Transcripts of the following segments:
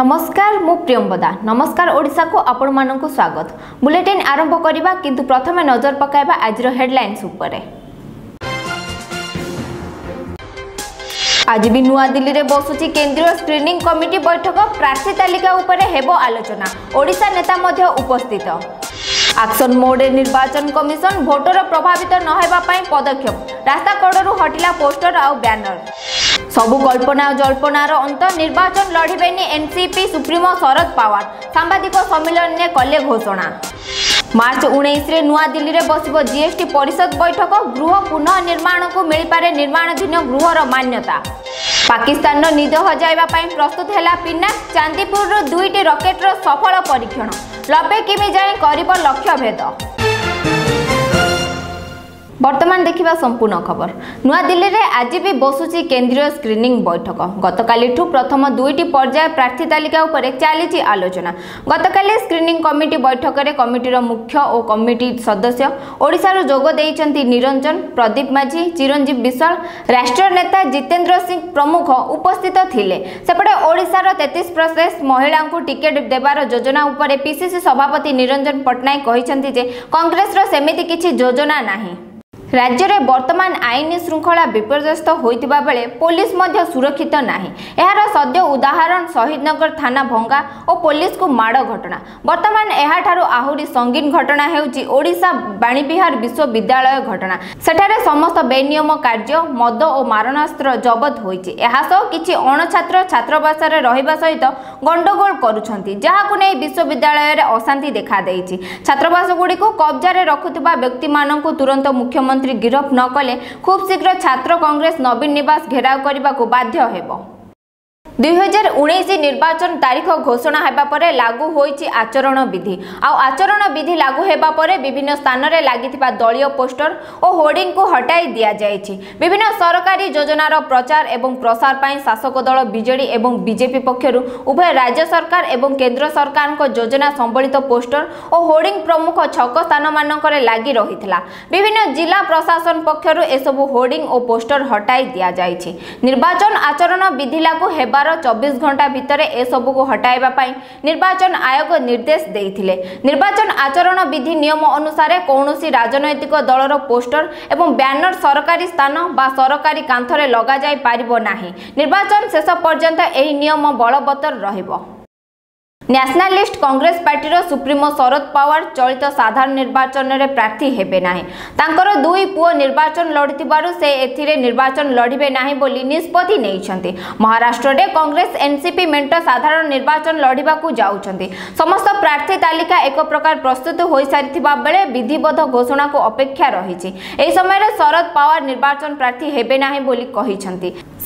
নমস্কার মু প্রিয়ম্বদা নমস্কার ওড়শাকু আপনার স্বাগত বুলেটিন আরম্ভ করা কিন্তু প্রথমে নজর পকাইবা আজর হেডলাইন্স উপরে আজি বি নূদিল্লি বসুছি কেন্দ্রীয় স্ক্রিনিং কমিটি বৈঠক প্রার্থী তালিকা উপরে হেব আলোচনা ওড়শা নেতা মধ্য উপস্থিত আকশন মোডে নির্বাচন কমিশন ভোটর প্রভাবিত নহবা পদক্ষেপ রাস্তা কড়ু হটিলা পোস্টর আউ ব্যানর সবু কল্পনা জল্পনার অন্ত নির্বাচন লড়িবেনি এনসিপি সুপ্রিমো শরদ পাওয়ার সাংবাদিক সম্মিলনে কলে ঘোষণা মার্চ উনিশে নূদিল্লিরে বসব জিএসটি পরিষদ বৈঠক গৃহ পুনঃনির্মাণকু মিপারে নির্মাণধীন গৃহর মান্যতা পাকিস্তান নিদ হজাইবা প্রস্তুত হল পিনা চাঁদিপুর দুইটি রকেটর সফল পরীক্ষণ লবে কিমি যায় করিব লক্ষ্যভেদ বর্তমান দেখা সম্পূর্ণ খবর নয়াদিল্লি আজি বি বসুছি কেন্দ্রীয় স্ক্রিনিং বৈঠক গতকালিঠু প্রথম দুইটি পর্যায় প্রার্থী তালিকা উপরে চালিছি আলোচনা গতকালি স্ক্রিনিং কমিটি বৈঠকরে কমিটির মুখ্য ও কমিটি সদস্য ওড়িশার যোগ দিয়েছেন নিরঞ্জন প্রদীপ মাঝি চিরঞ্জীব বিশ্বাল রাষ্ট্রীয় নেতা জিতেন্দ্র সিং প্রমুখ উপস্থিত লে সেপটে ওড়িশার তেত্রিশ প্রসেস মহিলা টিকেট দেবার যোজনা উপরে পিসিসি সভাপতি নিরঞ্জন পট্টনাক যে কংগ্রেসর সেমিতি কিছু যোজনা নাহিঁ ରାଜ୍ୟରେ ବର୍ତ୍ତମାନ ଆଇନ ଶୃଙ୍ଖଳା ବିପର୍ଯ୍ୟସ୍ତ ହୋଇଥିବା ବେଳେ ପୋଲିସ ମଧ୍ୟ ସୁରକ୍ଷିତ ନାହିଁ ଏହାର ସଦ୍ୟ ଉଦାହରଣ ଶହୀଦନଗର ଥାନା ଭଙ୍ଗା ଓ ପୋଲିସକୁ ମାଡ଼ ଘଟଣା ବର୍ତ୍ତମାନ ଏହାଠାରୁ ଆହୁରି ସଙ୍ଗୀନ ଘଟଣା ହେଉଛି ଓଡ଼ିଶା ବାଣୀବିହାର ବିଶ୍ୱବିଦ୍ୟାଳୟ ଘଟଣା ସେଠାରେ ସମସ୍ତ ବେନିୟମ କାର୍ଯ୍ୟ ମଦ ଓ ମାରଣାସ୍ତ୍ର ଜବତ ହୋଇଛି ଏହାସହ କିଛି ଅଣଛାତ୍ର ଛାତ୍ରାବାସରେ ରହିବା ସହିତ ଗଣ୍ଡଗୋଳ କରୁଛନ୍ତି ଯାହାକୁ ନେଇ ବିଶ୍ୱବିଦ୍ୟାଳୟରେ ଅଶାନ୍ତି ଦେଖାଦେଇଛି ଛାତ୍ରାବାସଗୁଡ଼ିକୁ କବ୍ଜାରେ ରଖୁଥିବା ବ୍ୟକ୍ତିମାନଙ୍କୁ ତୁରନ୍ତ ମୁଖ୍ୟମନ୍ତ୍ରୀ ମନ୍ତ୍ରୀ ଗିରଫ ନକଲେ ଖୁବ୍ ଶୀଘ୍ର ଛାତ୍ର କଂଗ୍ରେସ ନବୀନ ନିବାସ ଘେରାଉ କରିବାକୁ ବାଧ୍ୟ ହେବ ଦୁଇହଜାର ଉଣେଇଶ ନିର୍ବାଚନ ତାରିଖ ଘୋଷଣା ହେବା ପରେ ଲାଗୁ ହୋଇଛି ଆଚରଣ ବିଧି ଆଉ ଆଚରଣ ବିଧି ଲାଗୁ ହେବା ପରେ ବିଭିନ୍ନ ସ୍ଥାନରେ ଲାଗିଥିବା ଦଳୀୟ ପୋଷ୍ଟର ଓ ହୋର୍ଡିଂକୁ ହଟାଇ ଦିଆଯାଇଛି ବିଭିନ୍ନ ସରକାରୀ ଯୋଜନାର ପ୍ରଚାର ଏବଂ ପ୍ରସାର ପାଇଁ ଶାସକ ଦଳ ବିଜେଡି ଏବଂ ବିଜେପି ପକ୍ଷରୁ ଉଭୟ ରାଜ୍ୟ ସରକାର ଏବଂ କେନ୍ଦ୍ର ସରକାରଙ୍କ ଯୋଜନା ସମ୍ବଳିତ ପୋଷ୍ଟର ଓ ହୋର୍ଡିଂ ପ୍ରମୁଖ ଛକ ସ୍ଥାନମାନଙ୍କରେ ଲାଗି ରହିଥିଲା ବିଭିନ୍ନ ଜିଲ୍ଲା ପ୍ରଶାସନ ପକ୍ଷରୁ ଏସବୁ ହୋର୍ଡିଂ ଓ ପୋଷ୍ଟର ହଟାଇ ଦିଆଯାଇଛି ନିର୍ବାଚନ ଆଚରଣ ବିଧି ଲାଗୁ ହେବାର ତାର ଚବିଶ ଘଣ୍ଟା ଭିତରେ ଏସବୁକୁ ହଟାଇବା ପାଇଁ ନିର୍ବାଚନ ଆୟୋଗ ନିର୍ଦ୍ଦେଶ ଦେଇଥିଲେ ନିର୍ବାଚନ ଆଚରଣ ବିଧି ନିୟମ ଅନୁସାରେ କୌଣସି ରାଜନୈତିକ ଦଳର ପୋଷ୍ଟର ଏବଂ ବ୍ୟାନର ସରକାରୀ ସ୍ଥାନ ବା ସରକାରୀ କାନ୍ଥରେ ଲଗାଯାଇ ପାରିବ ନାହିଁ ନିର୍ବାଚନ ଶେଷ ପର୍ଯ୍ୟନ୍ତ ଏହି ନିୟମ ବଳବତ୍ତର ରହିବ ন্যাশনালিস্ট কংগ্রেস পার্টির সুপ্রিমো শরদ পাওয়ার চলিত সাধারণ নির্বাচনের প্রার্থী হেবে না তাঁর দুই পুয় নির্বাচন লড়ুবার সে এথিরে নির্বাচন লড়বে না বলে নিষ্পতি নিয়েছেন মহারাষ্ট্রের কংগ্রেস এনসিপি মেন্ট সাধারণ নির্বাচন লড়া যাচ্ছেন সমস্ত প্রার্থী তালিকা এক প্রকার প্রস্তুত হয়ে সারি বেড়ে বিধিবদ্ধ ঘোষণা অপেক্ষা রয়েছে এই সময় শরদ পাওয়ার নির্বাচন প্রার্থী হেবে না বলে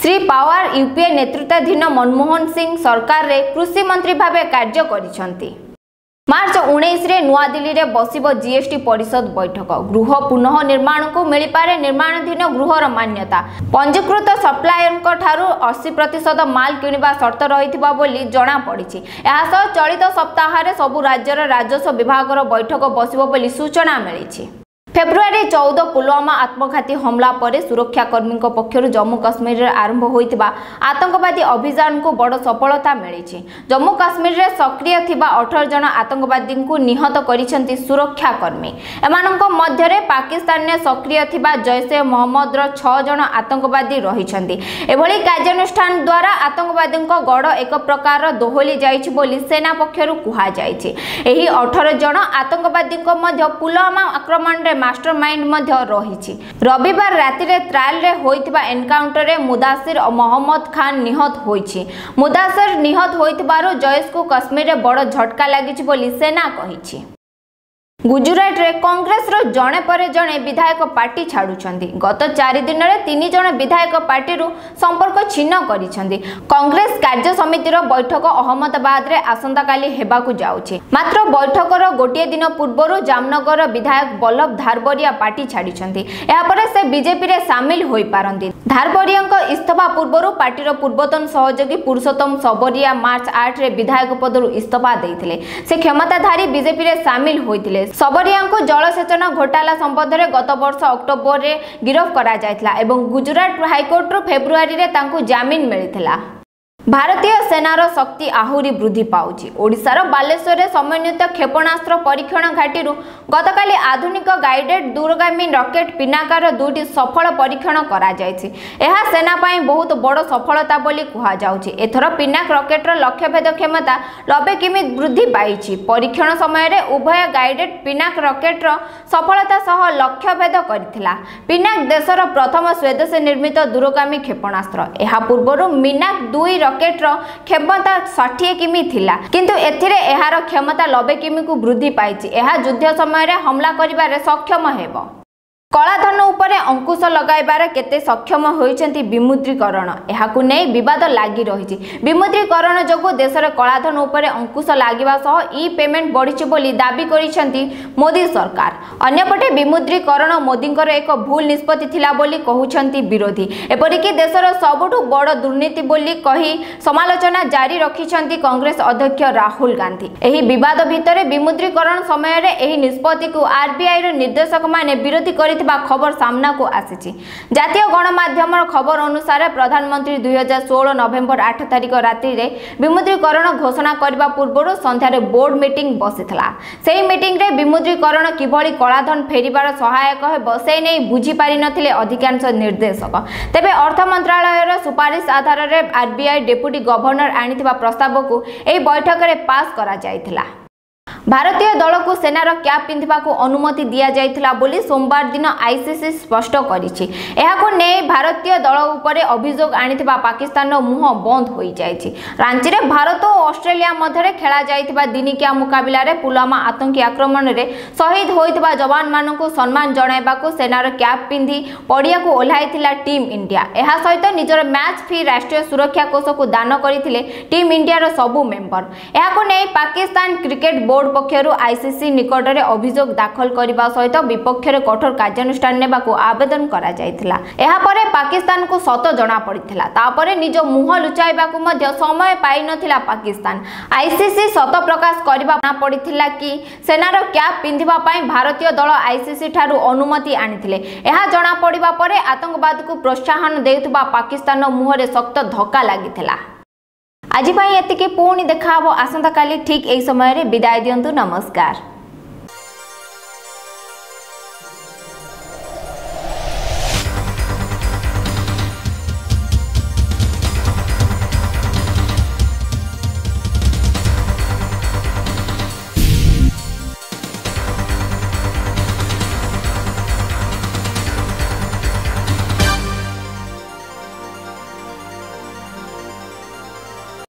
শ্রী পাওয়ার ইউপিএ নেতৃত্বাধীন মনমোহন সিং সরকারের কৃষিমন্ত্রী ভাবে কার্য କାର୍ଯ୍ୟ କରିଛନ୍ତି ମାର୍ଚ୍ଚ ଉଣେଇଶରେ ନୂଆଦିଲ୍ଲୀରେ ବସିବ ଜିଏସ୍ଟି ପରିଷଦ ବୈଠକ ଗୃହ ପୁନଃ ନିର୍ମାଣକୁ ମିଳିପାରେ ନିର୍ମାଣାଧୀନ ଗୃହର ମାନ୍ୟତା ପଞ୍ଜୀକୃତ ସପ୍ଲାୟରଙ୍କ ଠାରୁ ଅଶୀ ପ୍ରତିଶତ ମାଲ୍ କିଣିବା ସର୍ତ୍ତ ରହିଥିବା ବୋଲି ଜଣାପଡ଼ିଛି ଏହାସହ ଚଳିତ ସପ୍ତାହରେ ସବୁ ରାଜ୍ୟର ରାଜସ୍ୱ ବିଭାଗର ବୈଠକ ବସିବ ବୋଲି ସୂଚନା ମିଳିଛି ফেব্রুয়ারি চৌদ পুলওয়ামা আত্মঘাতী হমলা পরে সুরক্ষাকর্মী পক্ষ জম্মু কাশ্মীরের আরম্ভ হয়ে আতঙ্কবাদী অভিযান বড় সফলতা মিছে জম্মু কাশ্মীরের সক্রিয় থাকা অঠর জন আতঙ্কবাদী নিহত করেছেন সুরক্ষাকর্মী এমান মধ্যে পাকিস্তানের সক্রিয় থাকা জৈশে মহম্মদর ছজন আতঙ্কবাদী রয়েছেন এভাবে কার্যানুষ্ঠান দ্বারা আতঙ্কবাদী গড় এক প্রকার দোহলি যাই বলে সেনা পক্ষ কুহযাই এই অঠর জন আতঙ্কবাদী পুলওয়ামা আক্রমণের ମାଷ୍ଟର ମାଇଣ୍ଡ ମଧ୍ୟ ରହିଛି ରବିବାର ରାତିରେ ଟ୍ରାଏଲ୍ରେ ହୋଇଥିବା ଏନ୍କାଉଣ୍ଟରରେ ମୁଦାସିର ମହମ୍ମଦ ଖାନ୍ ନିହତ ହୋଇଛି ମୁଦାସିର ନିହତ ହୋଇଥିବାରୁ ଜୟେଶକୁ କାଶ୍ମୀରରେ ବଡ଼ ଝଟକା ଲାଗିଛି ବୋଲି ସେନା କହିଛି ଗୁଜୁରାଟରେ କଂଗ୍ରେସର ଜଣେ ପରେ ଜଣେ ବିଧାୟକ ପାର୍ଟି ଛାଡ଼ୁଛନ୍ତି ଗତ ଚାରି ଦିନରେ ତିନି ଜଣ ବିଧାୟକ ପାର୍ଟିରୁ ସମ୍ପର୍କ ଛିନ୍ନ କରିଛନ୍ତି କଂଗ୍ରେସ କାର୍ଯ୍ୟ ସମିତିର ବୈଠକ ଅହମ୍ମଦାବାଦରେ ଆସନ୍ତାକାଲି ହେବାକୁ ଯାଉଛି ମାତ୍ର ବୈଠକର ଗୋଟିଏ ଦିନ ପୂର୍ବରୁ ଜାମନଗର ବିଧାୟକ ବଲ୍ଲଭ ଧାରବରିଆ ପାର୍ଟି ଛାଡ଼ିଛନ୍ତି ଏହାପରେ ସେ ବିଜେପିରେ ସାମିଲ ହୋଇପାରନ୍ତି ଧାରବରିଆଙ୍କ ଇସ୍ତଫା ପୂର୍ବରୁ ପାର୍ଟିର ପୂର୍ବତନ ସହଯୋଗୀ ପୁରୁଷୋତ୍ତମ ସବରିଆ ମାର୍ଚ୍ଚ ଆଠରେ ବିଧାୟକ ପଦରୁ ଇସ୍ତଫା ଦେଇଥିଲେ ସେ କ୍ଷମତାଧାରୀ ବିଜେପିରେ ସାମିଲ ହୋଇଥିଲେ ସବରିଆଙ୍କୁ ଜଳସେଚନ ଘୋଟାଲା ସମ୍ବନ୍ଧରେ ଗତବର୍ଷ ଅକ୍ଟୋବରରେ ଗିରଫ କରାଯାଇଥିଲା ଏବଂ ଗୁଜରାଟ ହାଇକୋର୍ଟରୁ ଫେବୃଆରୀରେ ତାଙ୍କୁ ଜାମିନ ମିଳିଥିଲା ଭାରତୀୟ ସେନାର ଶକ୍ତି ଆହୁରି ବୃଦ୍ଧି ପାଉଛି ଓଡ଼ିଶାର ବାଲେଶ୍ୱରରେ ସମନ୍ୱିତ କ୍ଷେପଣାସ୍ତ୍ର ପରୀକ୍ଷଣ ଘାଟିରୁ ଗତକାଲି ଆଧୁନିକ ଗାଇଡେଡ୍ ଦୂରଗାମୀ ରକେଟ୍ ପିନାକାର ଦୁଇଟି ସଫଳ ପରୀକ୍ଷଣ କରାଯାଇଛି ଏହା ସେନା ପାଇଁ ବହୁତ ବଡ଼ ସଫଳତା ବୋଲି କୁହାଯାଉଛି ଏଥର ପିନାକ ରକେଟ୍ର ଲକ୍ଷ୍ୟଭେଦ କ୍ଷମତା ନବେ କିମି ବୃଦ୍ଧି ପାଇଛି ପରୀକ୍ଷଣ ସମୟରେ ଉଭୟ ଗାଇଡେଡ୍ ପିନାକ ରକେଟ୍ର ସଫଳତା ସହ ଲକ୍ଷ୍ୟଭେଦ କରିଥିଲା ପିନାକ ଦେଶର ପ୍ରଥମ ସ୍ୱଦେଶୀ ନିର୍ମିତ ଦୂରଗାମୀ କ୍ଷେପଣାସ୍ତ୍ର ଏହା ପୂର୍ବରୁ ମିନାକ୍ ଦୁଇ ରକେଟର କ୍ଷମତା ଷାଠିଏ କିମି ଥିଲା କିନ୍ତୁ ଏଥିରେ ଏହାର କ୍ଷମତା ନବେ କିମିକୁ ବୃଦ୍ଧି ପାଇଛି ଏହା ଯୁଦ୍ଧ ସମୟରେ ହମଲା କରିବାରେ ସକ୍ଷମ ହେବ କଳାଧନ ଉପରେ ଅଙ୍କୁଶ ଲଗାଇବାରେ କେତେ ସକ୍ଷମ ହୋଇଛନ୍ତି ବିମୁଦ୍ରୀକରଣ ଏହାକୁ ନେଇ ବିବାଦ ଲାଗି ରହିଛି ବିମୁଦ୍ରୀକରଣ ଯୋଗୁଁ ଦେଶରେ କଳାଧନ ଉପରେ ଅଙ୍କୁଶ ଲାଗିବା ସହ ଇ ପେମେଣ୍ଟ ବଢ଼ିଛି ବୋଲି ଦାବି କରିଛନ୍ତି ମୋଦି ସରକାର ଅନ୍ୟପଟେ ବିମୁଦ୍ରୀକରଣ ମୋଦିଙ୍କର ଏକ ଭୁଲ ନିଷ୍ପତ୍ତି ଥିଲା ବୋଲି କହୁଛନ୍ତି ବିରୋଧୀ ଏପରିକି ଦେଶର ସବୁଠୁ ବଡ଼ ଦୁର୍ନୀତି ବୋଲି କହି ସମାଲୋଚନା ଜାରି ରଖିଛନ୍ତି କଂଗ୍ରେସ ଅଧ୍ୟକ୍ଷ ରାହୁଲ ଗାନ୍ଧୀ ଏହି ବିବାଦ ଭିତରେ ବିମୁଦ୍ରୀକରଣ ସମୟରେ ଏହି ନିଷ୍ପତ୍ତିକୁ ଆର୍ବିଆଇର ନିର୍ଦ୍ଦେଶକମାନେ ବିରୋଧୀ କରିଥିଲେ ରହିଥିବା ଖବର ସାମ୍ନାକୁ ଆସିଛି ଜାତୀୟ ଗଣମାଧ୍ୟମର ଖବର ଅନୁସାରେ ପ୍ରଧାନମନ୍ତ୍ରୀ ଦୁଇ ହଜାର ଷୋହଳ ନଭେମ୍ବର ଆଠ ତାରିଖ ରାତିରେ ବିମୁଦ୍ରୀକରଣ ଘୋଷଣା କରିବା ପୂର୍ବରୁ ସନ୍ଧ୍ୟାରେ ବୋର୍ଡ ମିଟିଂ ବସିଥିଲା ସେହି ମିଟିଂରେ ବିମୁଦ୍ରୀକରଣ କିଭଳି କଳାଧନ ଫେରିବାର ସହାୟକ ହେବ ସେ ନେଇ ବୁଝିପାରିନଥିଲେ ଅଧିକାଂଶ ନିର୍ଦ୍ଦେଶକ ତେବେ ଅର୍ଥ ମନ୍ତ୍ରଣାଳୟର ସୁପାରିଶ ଆଧାରରେ ଆର୍ବିଆଇ ଡେପୁଟି ଗଭର୍ଣ୍ଣର ଆଣିଥିବା ପ୍ରସ୍ତାବକୁ ଏହି ବୈଠକରେ ପାସ୍ କରାଯାଇଥିଲା ଭାରତୀୟ ଦଳକୁ ସେନାର କ୍ୟାପ୍ ପିନ୍ଧିବାକୁ ଅନୁମତି ଦିଆଯାଇଥିଲା ବୋଲି ସୋମବାର ଦିନ ଆଇସିସି ସ୍ପଷ୍ଟ କରିଛି ଏହାକୁ ନେଇ ଭାରତୀୟ ଦଳ ଉପରେ ଅଭିଯୋଗ ଆଣିଥିବା ପାକିସ୍ତାନର ମୁହଁ ବନ୍ଦ ହୋଇଯାଇଛି ରାଞ୍ଚିରେ ଭାରତ ଓ ଅଷ୍ଟ୍ରେଲିଆ ମଧ୍ୟରେ ଖେଳାଯାଇଥିବା ଦିନିକିଆ ମୁକାବିଲାରେ ପୁଲୱାମା ଆତଙ୍କୀ ଆକ୍ରମଣରେ ଶହୀଦ ହୋଇଥିବା ଯବାନମାନଙ୍କୁ ସମ୍ମାନ ଜଣାଇବାକୁ ସେନାର କ୍ୟାପ୍ ପିନ୍ଧି ପଡ଼ିଆକୁ ଓହ୍ଲାଇଥିଲା ଟିମ୍ ଇଣ୍ଡିଆ ଏହା ସହିତ ନିଜର ମ୍ୟାଚ୍ ଫି ରାଷ୍ଟ୍ରୀୟ ସୁରକ୍ଷା କୋଷକୁ ଦାନ କରିଥିଲେ ଟିମ୍ ଇଣ୍ଡିଆର ସବୁ ମେମ୍ବର ଏହାକୁ ନେଇ ପାକିସ୍ତାନ କ୍ରିକେଟ୍ ବୋର୍ଡ পক্ষর আইসিসি নিকটরে অভিযোগ দাখল করা সহ বিপক্ষের কঠোর কার্যানুষ্ঠান নেওয়া আবেদন করা এরপরে পাকিস্তানকে সত জনাপড়ি তাপরে নিজ মুহ লুচাইবা সময় পাই পাকিস্তান আইসিসি সত প্রকাশ করা জনাপড়ি কি সেনার ক্যাপ পিঁধা ভারতীয় দল আইসিসি ঠার অনুমতি আনিলে ଏହା ଜଣାପଡ଼ିବା ପରେ ଆତଙ୍କବାଦକୁ ପ୍ରୋତ୍ସାହନ ଦେଉଥିବା ପାକିସ୍ତାନର ମୁହଁରେ ଶକ୍ତ ଧକ୍କା ଲାଗିଥିଲା ଆଜି ପାଇଁ ଏତିକି ପୁଣି ଦେଖା ହେବ ଆସନ୍ତାକାଲି ଠିକ୍ ଏହି ସମୟରେ ବିଦାୟ ଦିଅନ୍ତୁ ନମସ୍କାର